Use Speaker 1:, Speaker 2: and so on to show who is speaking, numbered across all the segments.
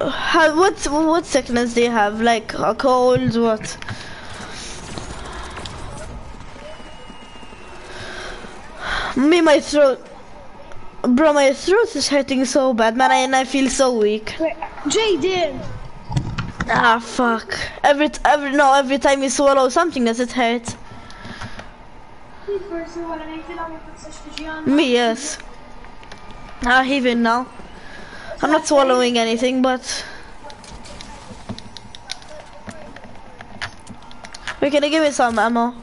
Speaker 1: How, what what sickness do you have? Like a cold? What? Me, my throat. Bro, my throat is hurting so bad, man, and I feel so weak.
Speaker 2: Jaden!
Speaker 1: Ah, fuck. Every, t- every, no, every time you swallow something, does it hurt? Me, yes. Ah, even now. I'm not swallowing anything, but... We're gonna give me some ammo?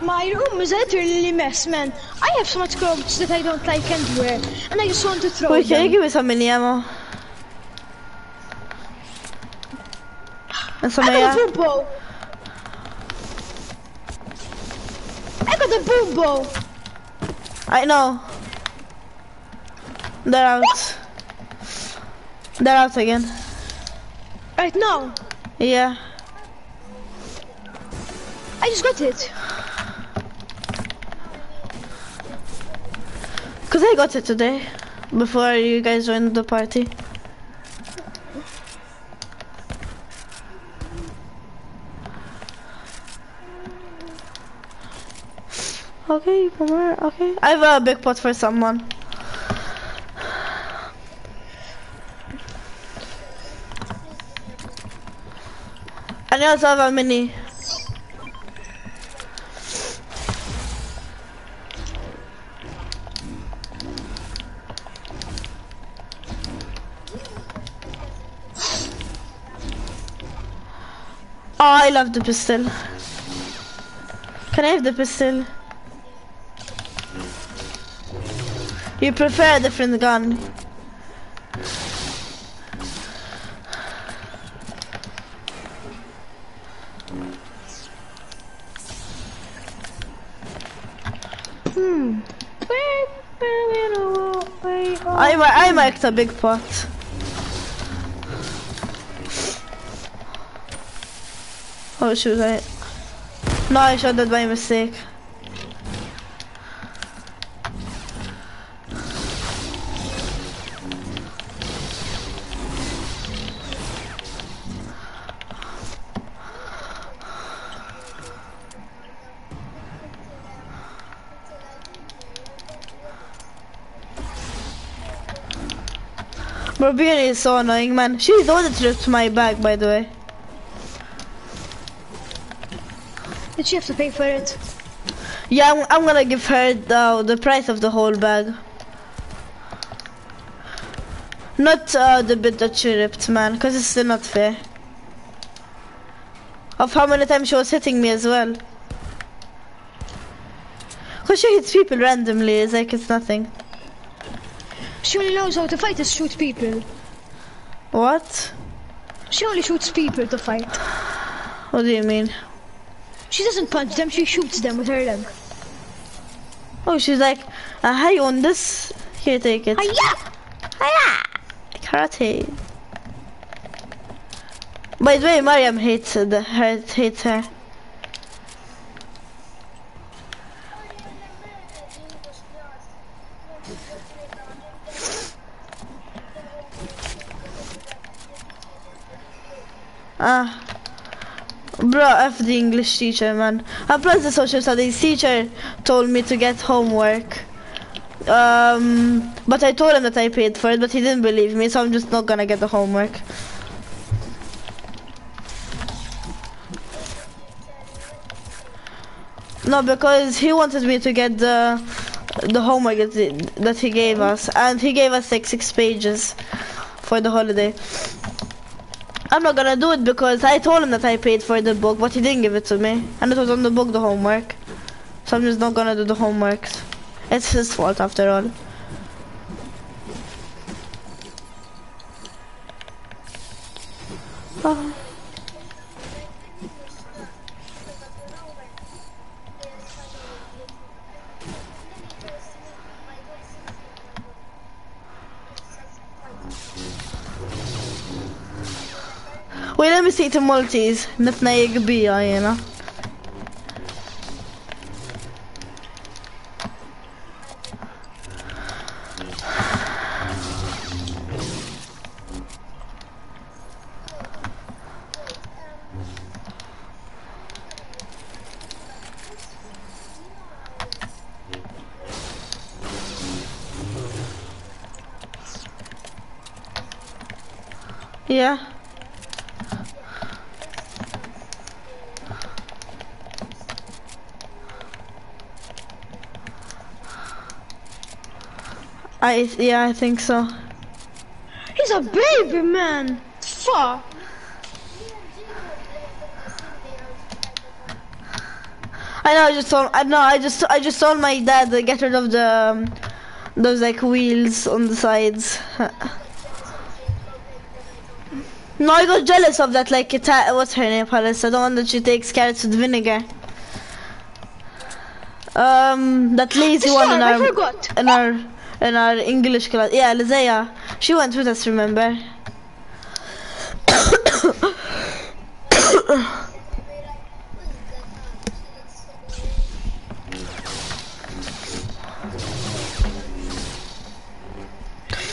Speaker 2: My room is literally a mess, man. I have so much clothes that I don't like and wear, and I just want to throw
Speaker 1: Wait, can you
Speaker 2: them.
Speaker 1: give me some mini ammo? And some
Speaker 2: I got
Speaker 1: air?
Speaker 2: a boom bow. A boom bow.
Speaker 1: I know. They're out. They're out again.
Speaker 2: Right now,
Speaker 1: Yeah.
Speaker 2: I just got it.
Speaker 1: Cause I got it today. Before you guys joined the party. Okay, Boomer, okay. I have a big pot for someone. And I also have a mini. Oh, I love the pistol. Can I have the pistol? You prefer a different gun?
Speaker 2: Hmm.
Speaker 1: I I marked a big pot. Oh shoot, I... No, I shot that by mistake. Beanie is so annoying, man. She's the one that ripped my bag, by the way.
Speaker 2: Did she have to pay for it?
Speaker 1: Yeah, I'm, I'm gonna give her the, the price of the whole bag. Not uh, the bit that she ripped, man, because it's still not fair. Of how many times she was hitting me as well. Because she hits people randomly, it's like it's nothing.
Speaker 2: She only knows how to fight is shoot people.
Speaker 1: What?
Speaker 2: She only shoots people to fight.
Speaker 1: What do you mean?
Speaker 2: She doesn't punch them, she shoots them with her leg.
Speaker 1: Oh, she's like, uh, hi on this. Here, take it.
Speaker 2: Hiya!
Speaker 1: Hiya! Karate. By the way, Mariam hates the hates her. Ah. Bro, F the English teacher, man. And plus the social studies teacher told me to get homework. Um, but I told him that I paid for it, but he didn't believe me, so I'm just not gonna get the homework. No, because he wanted me to get the the homework that he, that he gave us, and he gave us like six pages for the holiday. I'm not gonna do it because I told him that I paid for the book, but he didn't give it to me, and it was on the book the homework. So I'm just not gonna do the homework. It's his fault after all. Oh. Maltese Maltese, nifna jgħbija jena. I yeah, I think so.
Speaker 2: He's a baby man. Fuck.
Speaker 1: I know. I just told. I know. I just. I just told my dad to get rid of the um, those like wheels on the sides. No, I got jealous of that. Like, Ita what's her name, Alice? I don't want that she takes carrots with vinegar. Um, that lazy one in
Speaker 2: Sorry, I
Speaker 1: our
Speaker 2: forgot.
Speaker 1: in our in our English class. Yeah, Lizaya. She went with us. Remember?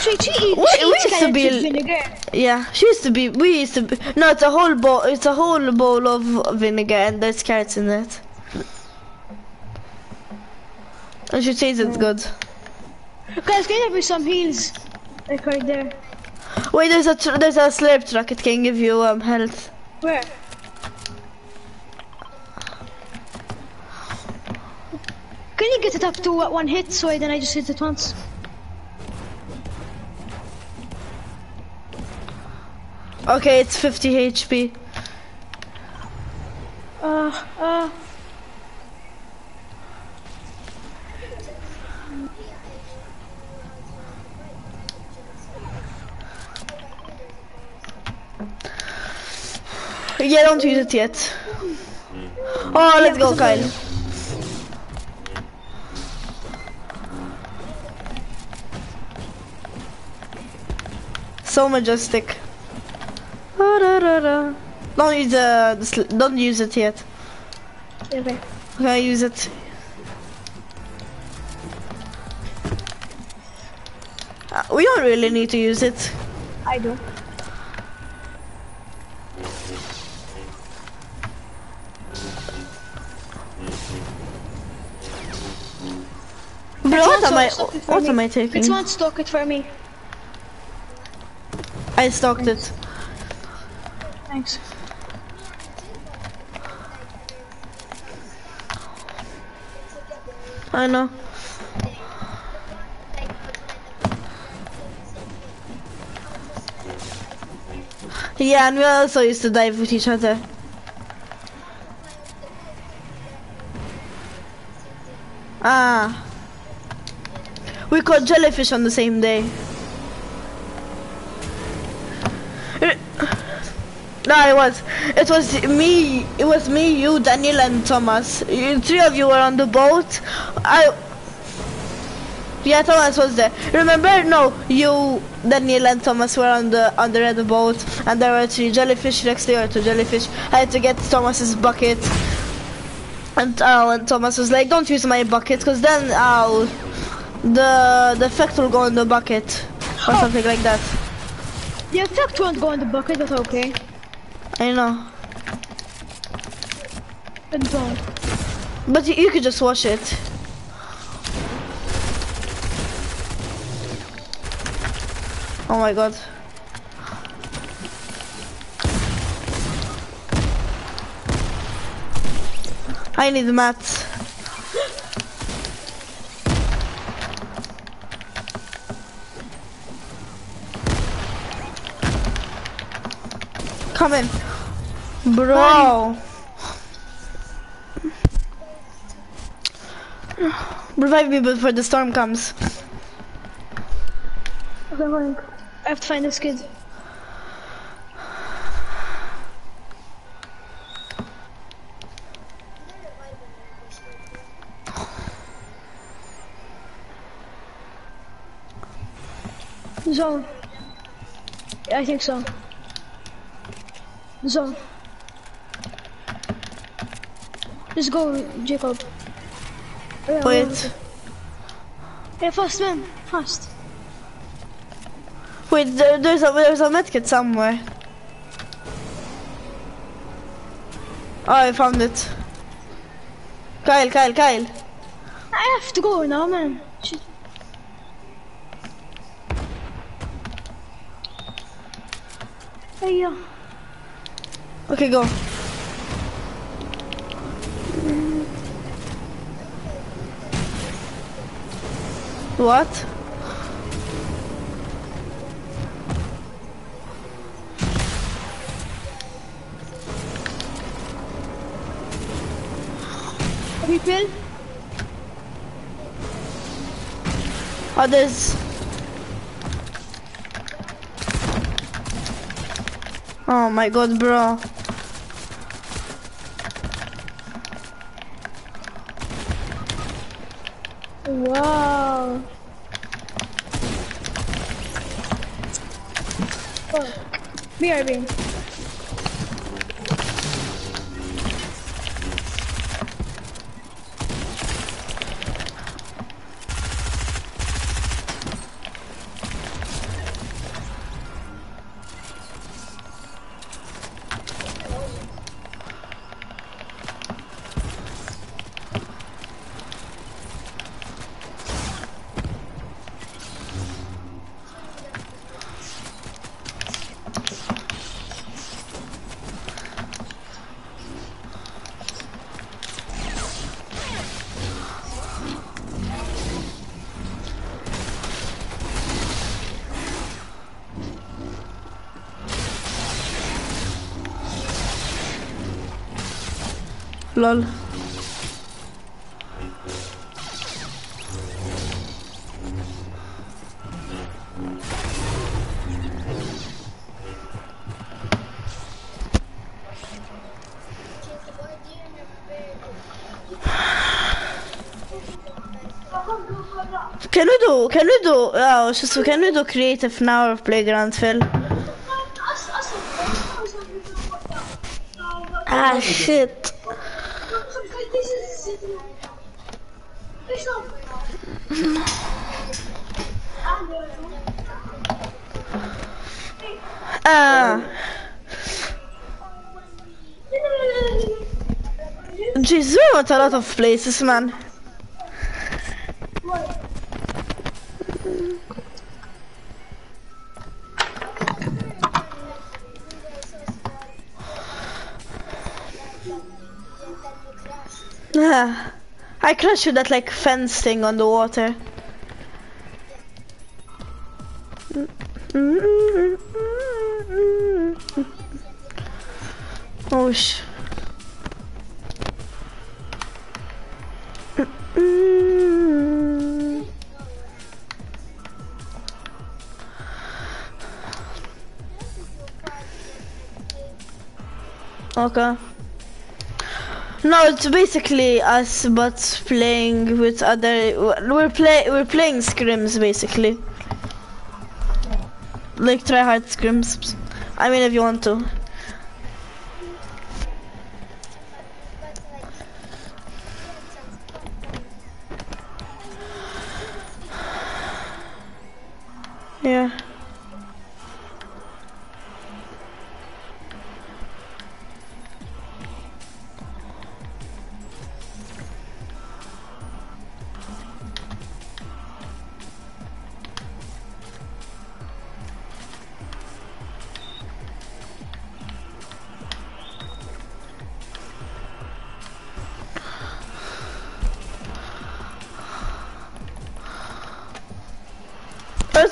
Speaker 2: She, she,
Speaker 1: We-
Speaker 2: she
Speaker 1: we
Speaker 2: eats
Speaker 1: used to be-
Speaker 2: vinegar.
Speaker 1: Yeah, she used to be. We used to be. No, it's a whole bowl. It's a whole bowl of vinegar, and there's carrots in it. And she says it's mm. good.
Speaker 2: Guys, can you give me some heals? Like right there.
Speaker 1: Wait, there's a tr there's a slurp truck. It can give you um health.
Speaker 2: Where? Can you get it up to uh, one hit so I- then I just hit it once?
Speaker 1: Okay, it's 50 HP.
Speaker 2: Uh, uh.
Speaker 1: Yeah, don't use it yet. Oh, let's go, er Kyle. So majestic. Don't use the, the sl- don't use it yet.
Speaker 2: Okay.
Speaker 1: Okay, use it. Uh, we don't really need to use it.
Speaker 2: I do.
Speaker 1: Bro, what am I?
Speaker 2: It for
Speaker 1: What
Speaker 2: me.
Speaker 1: am I taking?
Speaker 2: It's one stock it for me.
Speaker 1: I stocked it.
Speaker 2: Thanks.
Speaker 1: I know. Yeah, and we also used to dive with each other. Ah. We caught jellyfish on the same day. No, it was. It was me. It was me, you, Daniel, and Thomas. You, three of you were on the boat. I. Yeah, Thomas was there. Remember? No, you, Daniel, and Thomas were on the on the red boat, and there were three jellyfish next to you. Two jellyfish. I had to get Thomas's bucket, and uh, and Thomas was like, "Don't use my bucket, cause then uh, the the effect will go in the bucket, or something like that."
Speaker 2: The effect won't go in the bucket, but okay.
Speaker 1: I know,
Speaker 2: It won't.
Speaker 1: but you, you could just wash it. Oh my god. I need mats. Come in. Bro. Revive me before the storm comes.
Speaker 2: Okay. I have to find this kid. Zone. Yeah, I think so. Zone. Just go, Jacob. Yeah,
Speaker 1: Wait.
Speaker 2: Yeah, fast man, fast.
Speaker 1: Wait, there, there's a there's a medkit somewhere. Oh, I found it. Kyle, Kyle, Kyle.
Speaker 2: I have to go now, man. Shit. Hey,
Speaker 1: Okay, go. What?
Speaker 2: people.
Speaker 1: Others. Oh my god, bro.
Speaker 2: Wow. Oh, BRB.
Speaker 1: Lol. Can we do, can we do, ja, just, can we do creative now of playground Fill? Ah shit. Ah. Jesus, we went a lot of places, man. Ah. I crashed that like fence thing on the water. Mm, mm, mm, oh sh. No, it's basically us, but playing with other. We're play. We're playing scrims basically. Like try hard scrims. I mean, if you want to.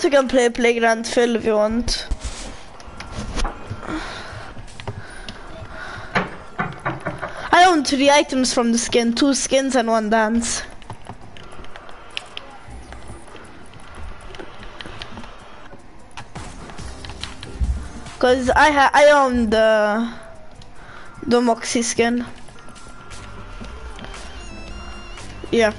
Speaker 1: You can play Playground Fill if you want. I own three items from the skin, two skins and one dance. Cause I ha I own the the Moxie skin. Yeah.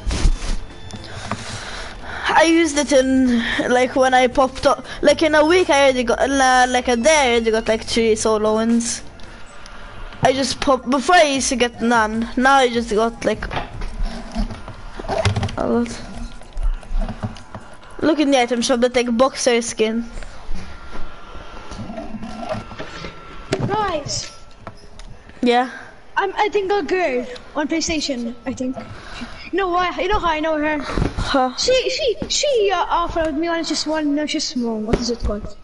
Speaker 1: I used it in like when I popped up. Like in a week, I already got uh, like a day. I already got like three solo wins. I just popped before I used to get none. Now I just got like a lot. Look in the item shop. That like boxer skin.
Speaker 2: Guys,
Speaker 1: Yeah.
Speaker 2: I'm I think a girl on PlayStation. I think. You know why? You know how I know her?
Speaker 1: Huh.
Speaker 2: She she she uh, offered me one just one. No, she's small. What is it called?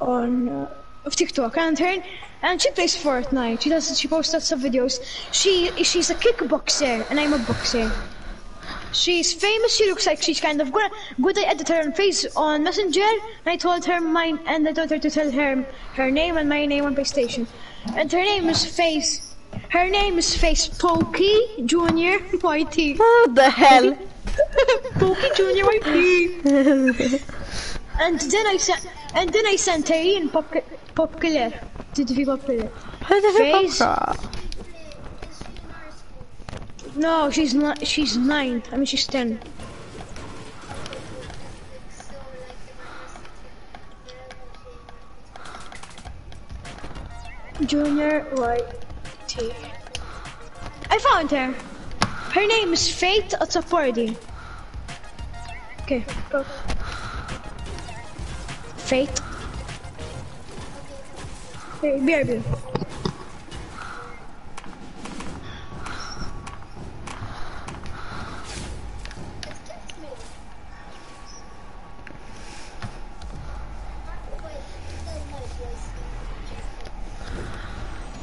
Speaker 2: On uh, of TikTok, and her and she plays Fortnite. She does. She posts lots of videos. She she's a kickboxer, and I'm a boxer. She's famous. She looks like she's kind of good. Good. I edited her face on Messenger, and I told her mine, and I told her to tell her her name and my name on PlayStation. And her name is Face. Her name is Face Pokey Junior YT.
Speaker 1: What the hell?
Speaker 2: Pokey Junior YT. and then I sent, and then I sent her in pop popular. Did you popular?
Speaker 1: How the
Speaker 2: Face.
Speaker 1: hell?
Speaker 2: No, she's not. She's nine. I mean, she's ten. Junior YT. I found her. Her name is Fate Atsapardi. Okay, go. Fate. Hey, BRB.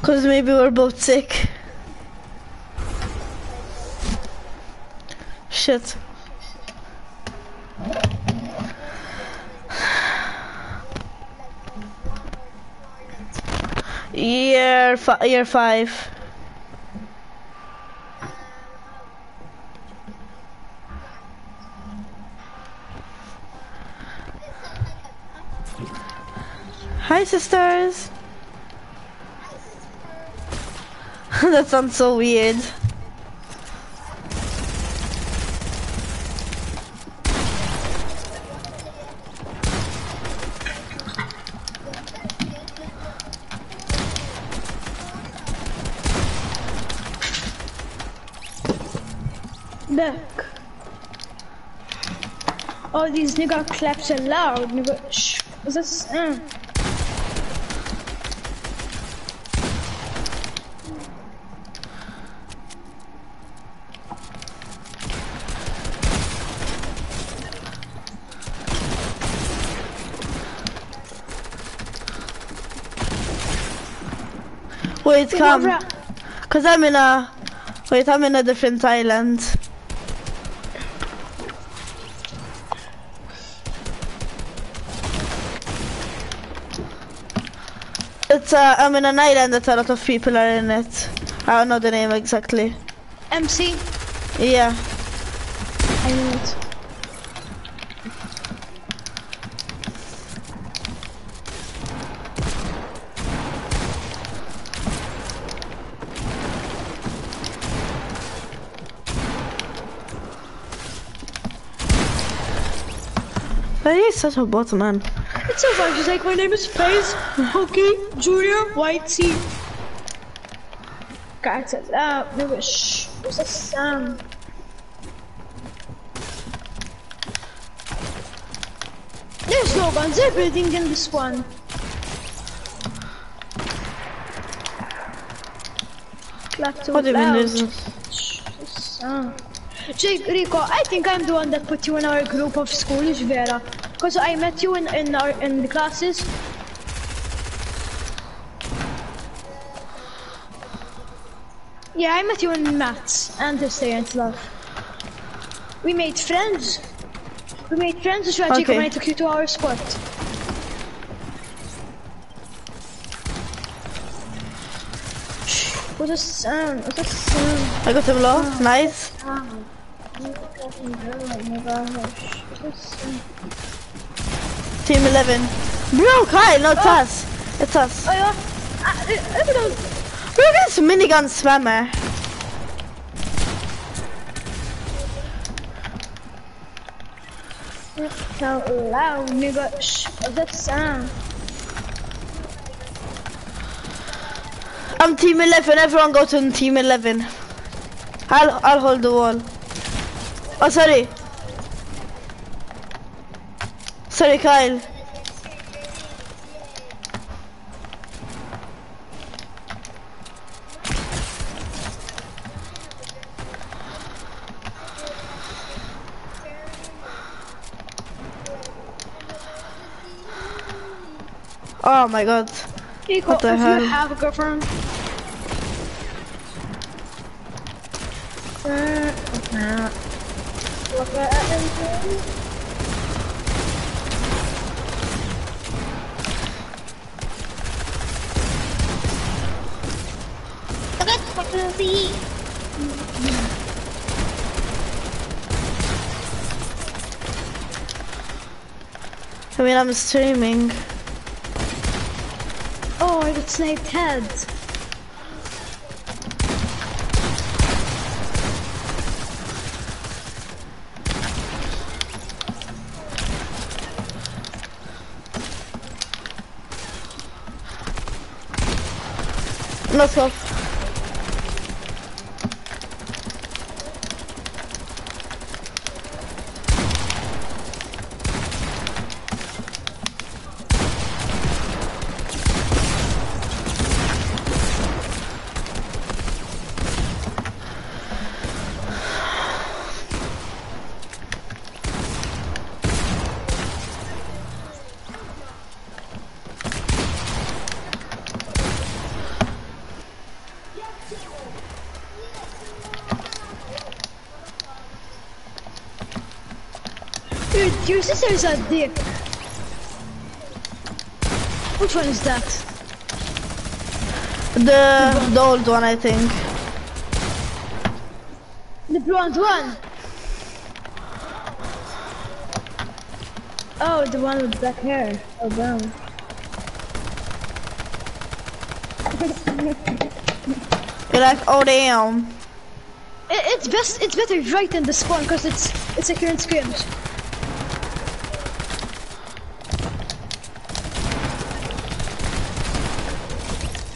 Speaker 1: Cause maybe we're both sick. Shit. Year year five. Hi sisters. that sounds so weird.
Speaker 2: Look. Oh, these nigga claps are loud. Nigga, shh. What's this? Uh.
Speaker 1: Wait, come. Cause I'm in a. Wait, I'm in a different island. It's uh, I'm in an island that a lot of people are in it. I don't know the name exactly.
Speaker 2: MC.
Speaker 1: Yeah.
Speaker 2: I know it.
Speaker 1: But he's such a bot man.
Speaker 2: So fun. She's like, my name is Space Hooky Junior White Sea. Guys, loud. Nigga, shh. What's the sound? There's no guns. They're building in this one. Clap
Speaker 1: What do you mean there's
Speaker 2: what's? Jake, Rico, I think I'm the one that put you in our group of school, is Vera. Because I met you in, in our in the classes. Yeah, I met you in maths and history and love. We made friends. We made friends with Jacob
Speaker 1: Okay.
Speaker 2: when I took you to our spot. What's the sound? What's the sound?
Speaker 1: I got him low. Nice. Team 11. Bro, Kyle, no, it's us. It's us.
Speaker 2: Oh ja, Ah, eh.
Speaker 1: Look at this minigun spammer.
Speaker 2: Nou, loud, nigga. Shh, what's that sound?
Speaker 1: I'm team 11. Everyone go to team 11. I'll, I'll hold the wall. Oh, sorry. Sorry, Kyle. Oh my god.
Speaker 2: Nico,
Speaker 1: What the
Speaker 2: if
Speaker 1: hell?
Speaker 2: you have a girlfriend. Uh, nah. It.
Speaker 1: I mean, I'm streaming.
Speaker 2: Oh, I got sniped head.
Speaker 1: Go.
Speaker 2: Your sister's a dick. Which one is that?
Speaker 1: The the old one, I think.
Speaker 2: The blonde one. Oh, the one with black hair. Oh, brown.
Speaker 1: You're like, oh damn.
Speaker 2: It, it's best. It's better right in the spawn because it's it's a current scrims.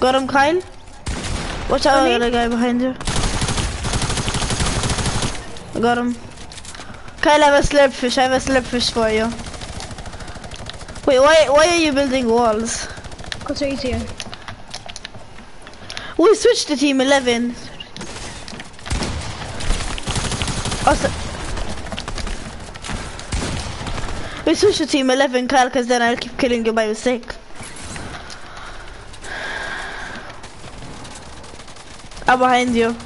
Speaker 1: Got him, Kyle. Watch out,
Speaker 2: me?
Speaker 1: the guy behind you. I got him. Kyle, I have a slurp fish. I have a slurp fish for you. Wait, why why are you building walls?
Speaker 2: Cause they're easier.
Speaker 1: We switched to team 11. Also, we switched to team 11, Kyle, because then I'll keep killing you by mistake. Behind you.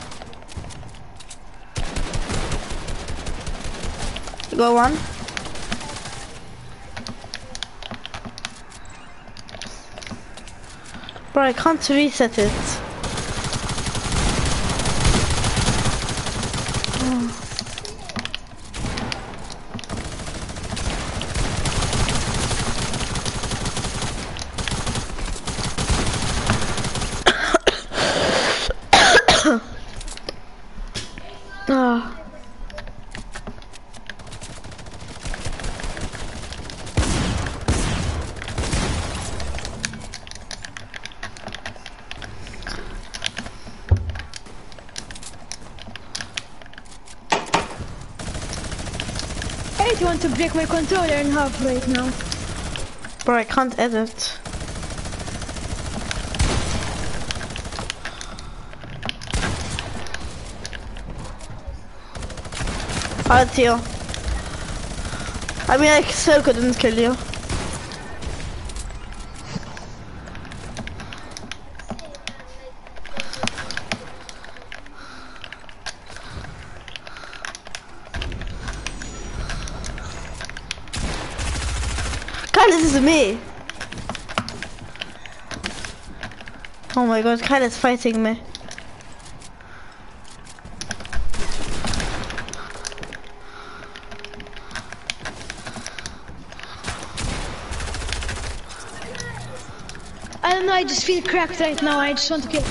Speaker 1: Go one. Bro, I can't reset it. Ah.
Speaker 2: I don't want to break my controller in half right now.
Speaker 1: Bro, I can't edit. I'll you. I mean, I still couldn't kill you. Kyle, this is me. Oh my god, Kyle is fighting me.
Speaker 2: I don't know. I just feel cracked right now. I just want to kill.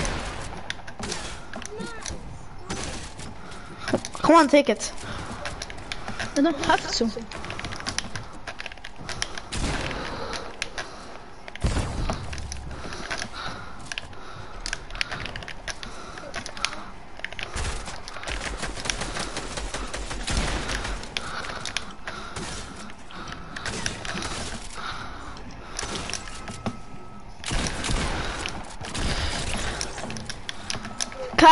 Speaker 1: Come on, take it.
Speaker 2: I don't have to.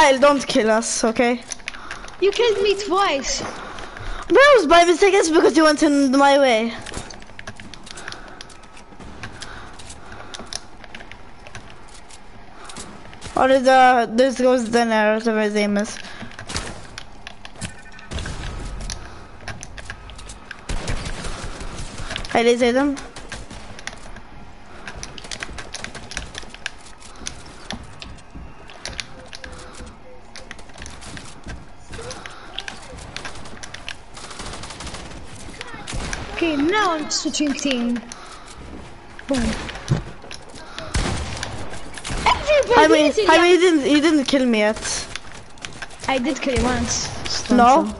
Speaker 1: Kyle, don't kill us, okay?
Speaker 2: You killed me twice.
Speaker 1: Bro, it was by mistake, it's because you went in my way. Or there's uh this goes whatever his name is. Hey, they say them.
Speaker 2: Okay, now I'm switching team. Boom. Everybody
Speaker 1: I mean, I mean, he didn't, he didn't kill me yet.
Speaker 2: I did kill you once.
Speaker 1: No.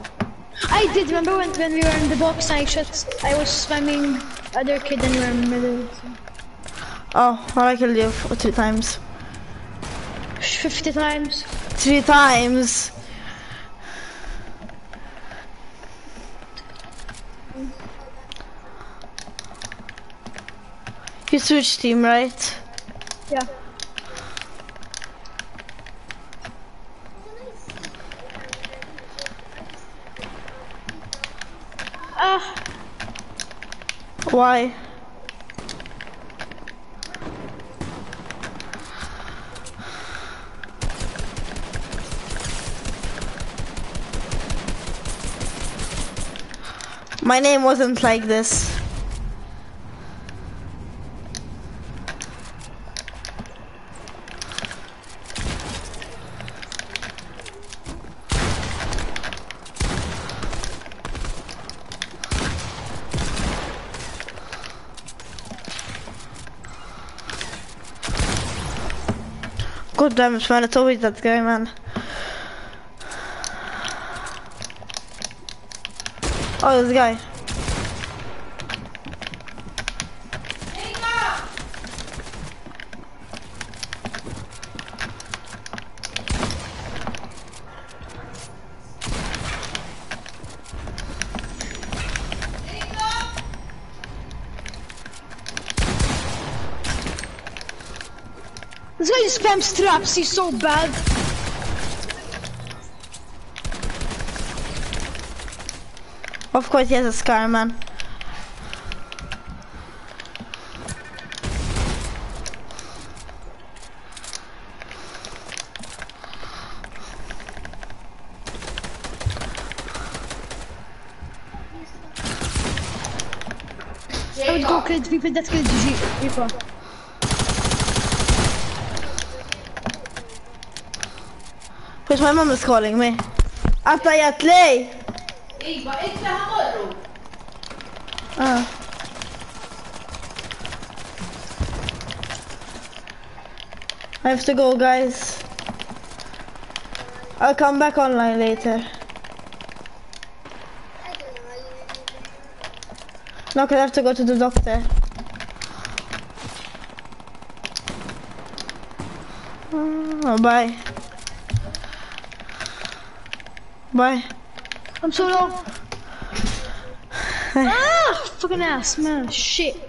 Speaker 2: I did. Remember when, when we were in the box? I shot. I was spamming other kid and you were in the middle.
Speaker 1: Oh, well, I killed you three times.
Speaker 2: Fifty times.
Speaker 1: Three times. You switched team, right?
Speaker 2: Yeah. Ah,
Speaker 1: Why? My name wasn't like this. God damn it, man, it's always that oh, guy, man. Oh, this guy.
Speaker 2: Just spams. He's so bad.
Speaker 1: Of course, he has a scar, man.
Speaker 2: I would go kill people that killed G people.
Speaker 1: Because my mom is calling me. Atajatli!
Speaker 3: ايوه انت همروا
Speaker 1: Uh. I have to go, guys. I'll come back online later. No, because I have to go to the doctor. Oh, bye. Bye.
Speaker 2: I'm so low. ah, fucking ass, man. Shit.